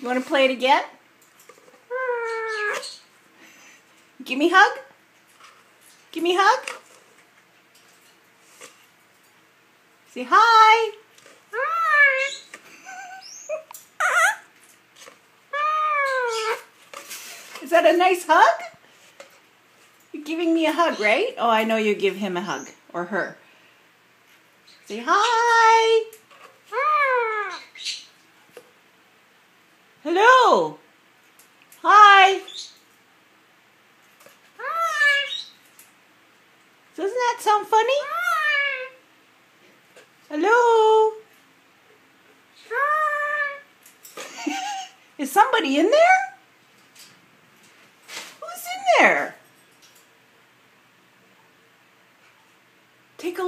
You want to play it again? Give me hug. Give me hug. Say hi. Is that a nice hug? You're giving me a hug, right? Oh, I know you give him a hug. Or her. Say hi. Doesn't that sound funny? Hello? Is somebody in there? Who's in there? Take a look.